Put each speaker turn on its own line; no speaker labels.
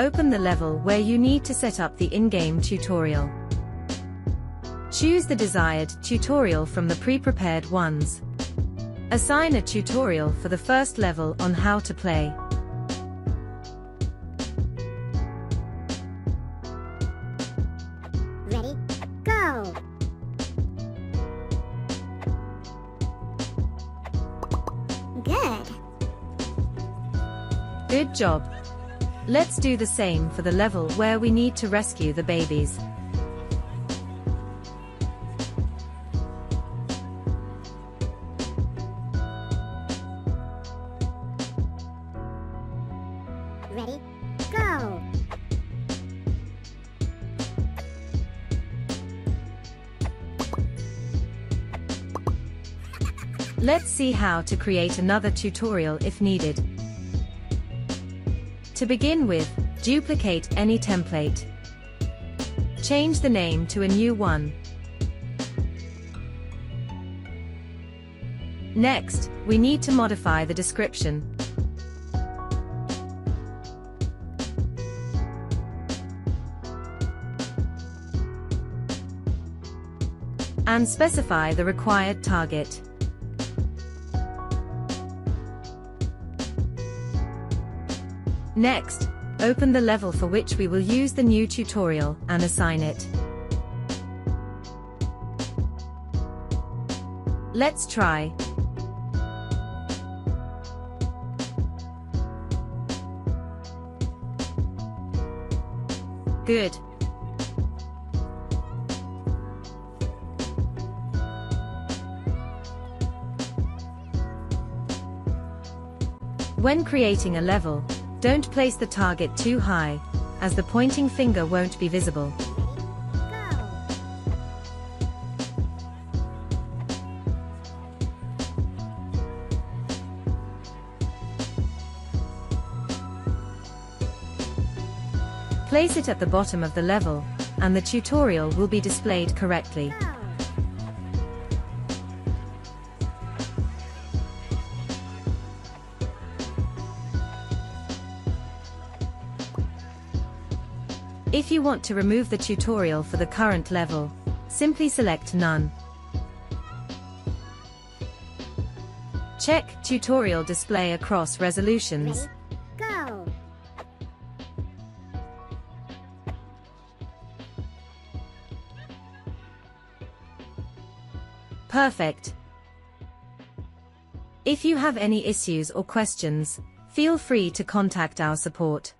open the level where you need to set up the in-game tutorial. Choose the desired tutorial from the pre-prepared ones. Assign a tutorial for the first level on how to play.
Ready, go! Good.
Good job. Let's do the same for the level where we need to rescue the babies.
Ready, go!
Let's see how to create another tutorial if needed. To begin with, duplicate any template. Change the name to a new one. Next, we need to modify the description. And specify the required target. Next, open the level for which we will use the new tutorial and assign it. Let's try. Good. When creating a level, don't place the target too high, as the pointing finger won't be visible. Place it at the bottom of the level, and the tutorial will be displayed correctly. If you want to remove the tutorial for the current level, simply select None. Check Tutorial Display across resolutions.
Go!
Perfect. If you have any issues or questions, feel free to contact our support.